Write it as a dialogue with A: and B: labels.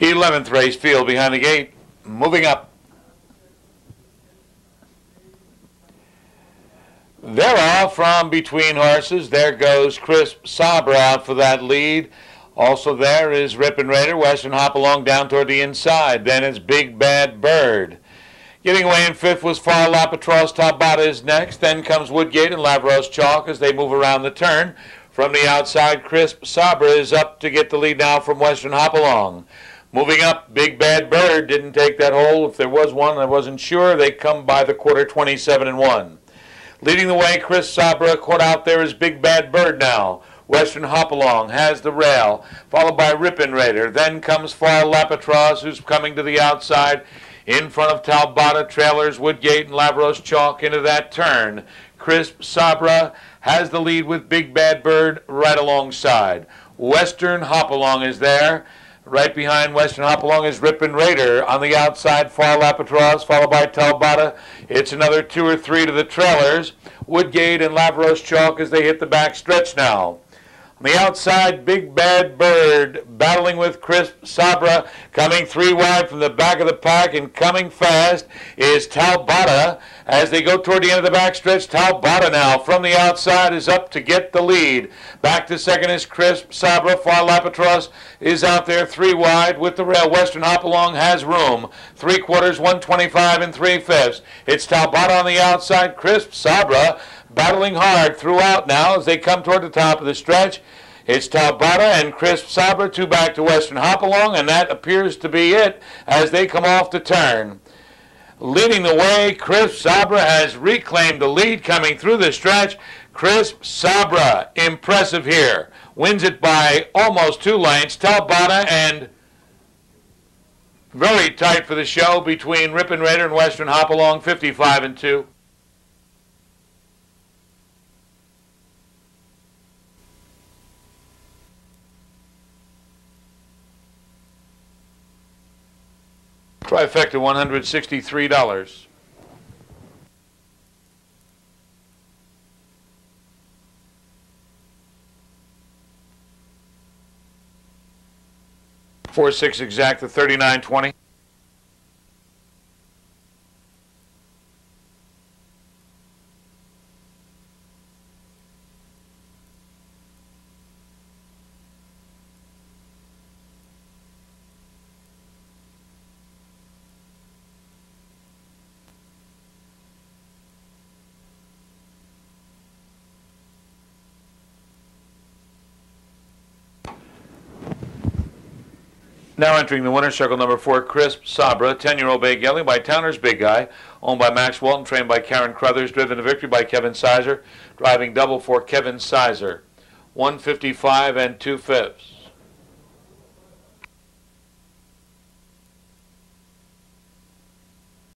A: 11th race field behind the gate. Moving up. They're off from between horses. There goes Crisp Sahbra out for that lead. Also there is Rippin' Raider, Western Hopalong down toward the inside. Then it's Big Bad Bird. Getting away in fifth was Far Lapatros. Tabata is next. Then comes Woodgate and Lavros Chalk as they move around the turn. From the outside, Crisp Sahbra is up to get the lead now from Western Hopalong. Moving up, Big Bad Bird didn't take that hole. If there was one, I wasn't sure. They come by the quarter 27 and 1. Leading the way, Crisp Sahbra. Caught out there is Big Bad Bird now. Western Hopalong has the rail, followed by Rippin' Raider. Then comes Far Lapatros, who's coming to the outside. In front of Talbota, Trailers, Woodgate, and Lavros Chalk into that turn. Crisp Sahbra has the lead with Big Bad Bird right alongside. Western Hopalong is there. Right behind Western Hopalong is Rippin' Raider. On the outside, Far Lapatros, followed by Talbota. It's another two or three to the trailers. Woodgate and Lavros Chalk as they hit the back stretch now. On the outside, Big Bad Bird battling with Crisp Sahbra. Coming three wide from the back of the pack and coming fast is Talbota. As they go toward the end of the backstretch, Talbota now from the outside is up to get the lead. Back to second is Crisp Sahbra. Far Lapatros is out there three wide with the rail. Western Hopalong has room. Three quarters, 125 and three fifths. It's Talbota on the outside. Crisp Sahbra battling hard throughout now as they come toward the top of the stretch. It's Talbota and Crisp Sahbra, two back to Western Hopalong, and that appears to be it as they come off the turn. Leading the way, Crisp Sahbra has reclaimed the lead coming through the stretch. Crisp Sahbra, impressive here. Wins it by almost two lengths. Talbota and very tight for the show between Rippin' Raider and Western Hopalong, 55 and 2. Trifecta, $163. Four six exact, the thirty-nine twenty. Now entering the winner's circle, number four, Crisp Sahbra, 10-year-old bay gelding by Towner's Big Guy, owned by Max Walton, trained by Karen Crothers, driven to victory by Kevin Sizer, driving double for Kevin Sizer, 155 and 2 fifths.